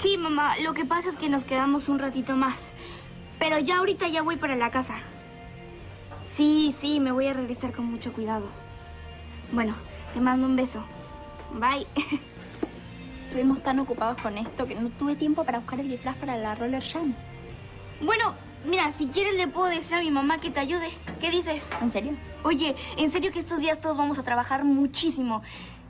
Sí, mamá, lo que pasa es que nos quedamos un ratito más. Pero ya ahorita ya voy para la casa. Sí, sí, me voy a regresar con mucho cuidado. Bueno, te mando un beso. Bye. Estuvimos tan ocupados con esto que no tuve tiempo para buscar el disfraz para la roller jam. Bueno, mira, si quieres le puedo decir a mi mamá que te ayude. ¿Qué dices? ¿En serio? Oye, en serio que estos días todos vamos a trabajar muchísimo.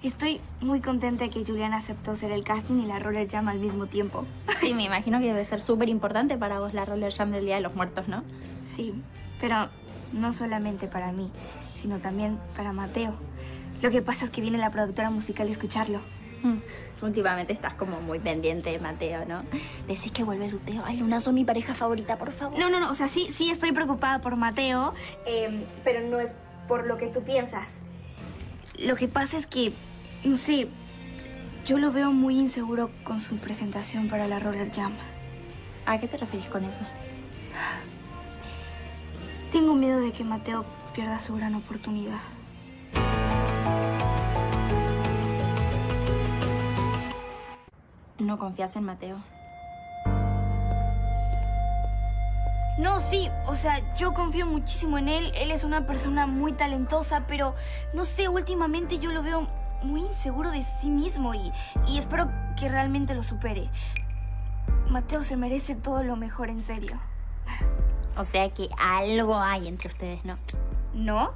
Estoy muy contenta de que Juliana aceptó hacer el casting y la roller jam al mismo tiempo. Sí, me imagino que debe ser súper importante para vos la roller jam del Día de los Muertos, ¿no? Sí, pero no solamente para mí, sino también para Mateo. Lo que pasa es que viene la productora musical a escucharlo. Mm. Últimamente estás como muy pendiente de Mateo, ¿no? Decís que vuelve Luteo. Ay, Luna, son mi pareja favorita, por favor. No, no, no, o sea, sí, sí estoy preocupada por Mateo, eh, pero no es por lo que tú piensas. Lo que pasa es que, no sé, yo lo veo muy inseguro con su presentación para la Roller Jam. ¿A qué te refieres con eso? Tengo miedo de que Mateo pierda su gran oportunidad. ¿No confías en Mateo? No, sí, o sea, yo confío muchísimo en él. Él es una persona muy talentosa, pero no sé, últimamente yo lo veo muy inseguro de sí mismo y, y espero que realmente lo supere. Mateo se merece todo lo mejor, en serio. O sea que algo hay entre ustedes, ¿no? ¿No?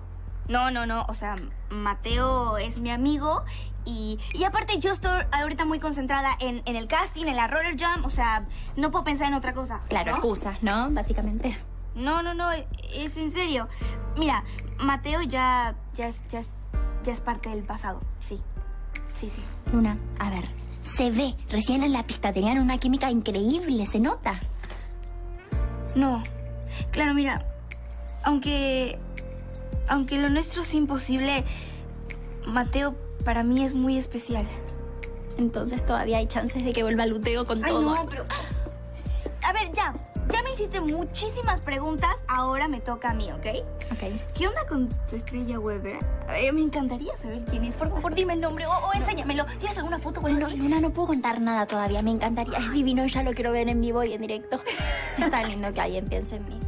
No, no, no. O sea, Mateo es mi amigo y, y aparte yo estoy ahorita muy concentrada en, en el casting, en la roller jam. O sea, no puedo pensar en otra cosa. Claro, ¿no? excusas, ¿no? Básicamente. No, no, no, es en serio. Mira, Mateo ya, ya, ya, ya es parte del pasado, sí. Sí, sí. Luna, a ver, se ve, recién en la pista tenían una química increíble, se nota. No, claro, mira, aunque, aunque lo nuestro es imposible, Mateo para mí es muy especial. Entonces todavía hay chances de que vuelva Luteo con Ay, todo. no, pero... A ver, ya, ya me hiciste muchísimas preguntas, ahora me toca a mí, ¿ok? Ok. ¿Qué onda con tu estrella Weber? Eh, me encantaría saber quién es. Por favor, dime el nombre o, o enséñamelo. ¿Tienes alguna foto con No, Luna, no puedo contar nada todavía. Me encantaría. Es divino, ya lo quiero ver en vivo y en directo. Está lindo que alguien piense en mí.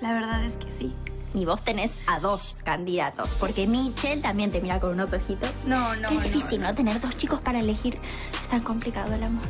La verdad es que sí. Y vos tenés a dos candidatos, porque Michelle también te mira con unos ojitos. No, no, Qué no. difícil, ¿no? Tener dos chicos para elegir. Es tan complicado el amor.